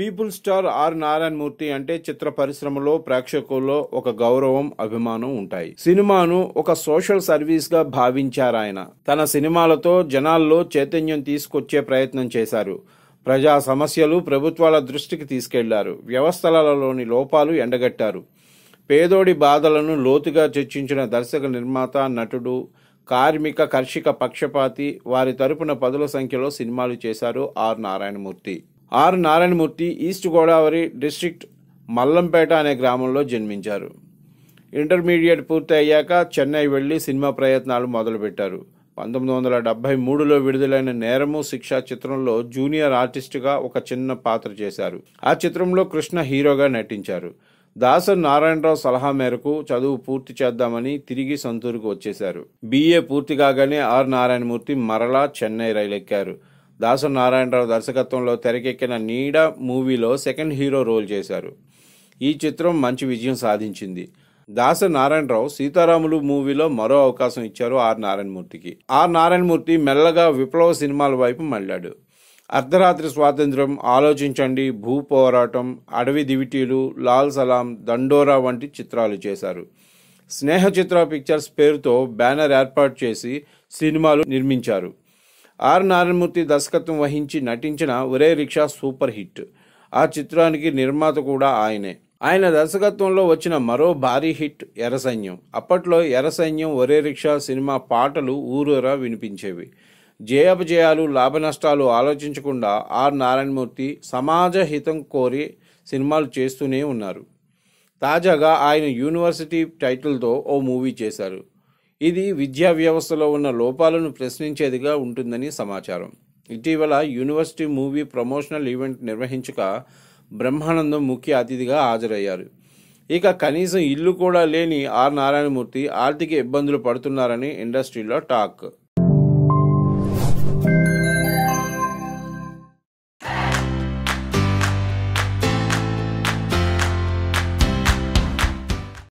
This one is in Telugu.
పీపుల్ స్టార్ ఆర్ నారాయణమూర్తి అంటే చిత్ర పరిశ్రమలో ప్రేక్షకుల్లో ఒక గౌరవం అభిమానం ఉంటాయి. సినిమాను ఒక సోషల్ సర్వీస్గా భావించారాయన. తన సినిమాలతో జనాల్లో చైతన్యం తీసుకొచ్చే ప్రయత్నం చేశారు. ప్రజా సమస్యలు ప్రభుత్వాల దృష్టికి తీసుకెళ్ళారు. వ్యవస్థలలోని లోపాలు ఎండగట్టారు. పేదోడి బాధలను లోతుగా చర్చించిన దర్శక నిర్మాత నటుడు కార్మిక కర్షిక పక్షపాతి వారి తరపున పదుల సంఖ్యలో సినిమాలు చేశారు R Narayanamurthy. R Narayanamurthy east Godavari district Mallampeta అనే గ్రామంలో జన్మించారు. ఇంటర్మీడియట్ పూర్తి అయ్యాక చెన్నై వెళ్ళి సినిమా ప్రయత్నాలు మొదలుపెట్టారు. పంతొమ్మిది వందల డెబ్బై మూడులో విడుదలైన నేరము శిక్ష చిత్రంలో జూనియర్ ఆర్టిస్టుగా ఒక చిన్న పాత్ర చేశారు. ఆ చిత్రంలో కృష్ణ హీరోగా నటించారు. దాసర్ నారాయణరావు సలహా మేరకు చదువు పూర్తి చేద్దామని తిరిగి సొంతూరుకు వచ్చేశారు. బీఏ పూర్తి కాగానే ఆర్ నారాయణమూర్తి మరలా చెన్నై రైలెక్కారు. దాసు నారాయణరావు దర్శకత్వంలో తెరకెక్కిన నీడ మూవీలో సెకండ్ హీరో రోల్ చేశారు. ఈ చిత్రం మంచి విజయం సాధించింది. దాస నారాయణరావు సీతారాములు మూవీలో మరో అవకాశం ఇచ్చారు ఆర్ నారాయణమూర్తికి. ఆర్ నారాయణమూర్తి మెల్లగా విప్లవ సినిమాల వైపు మళ్ళాడు. అర్ధరాత్రి స్వాతంత్రం ఆలోచించండి భూ పోరాటం అడవి దివిటీలు లాల్ సలాం దండోరా వంటి చిత్రాలు చేశారు. స్నేహ చిత్ర పిక్చర్స్ పేరుతో బ్యానర్ ఏర్పాటు చేసి సినిమాలు నిర్మించారు. ఆర్ నారాయణమూర్తి దర్శకత్వం వహించి నటించిన ఒరే రిక్షా సూపర్ హిట్. ఆ చిత్రానికి నిర్మాత కూడా ఆయనే. ఆయన దర్శకత్వంలో వచ్చిన మరో భారీ హిట్ ఎరసైన్యం అప్పట్లో ఎరసైన్యం ఒరే రిక్షా సినిమా పాటలు ఊరూరా వినిపించేవి. జయాపజయాలు లాభనష్టాలు ఆలోచించకుండా ఆర్ నారాయణమూర్తి సమాజ హితం కోరి సినిమాలు చేస్తూనే ఉన్నారు. తాజాగా ఆయన యూనివర్సిటీ టైటిల్తో ఓ మూవీ చేశారు. ఇది విద్యా వ్యవస్థలో ఉన్న లోపాలను ప్రశ్నించేదిగా ఉంటుందని సమాచారం. ఇటీవల యూనివర్సిటీ మూవీ ప్రమోషనల్ ఈవెంట్ నిర్వహించక బ్రహ్మానందం ముఖ్య అతిథిగా హాజరయ్యారు. ఇక కనీసం ఇల్లు కూడా లేని ఆర్ నారాయణమూర్తి ఆర్థిక ఇబ్బందులు పడుతున్నారని ఇండస్ట్రీలో టాక్.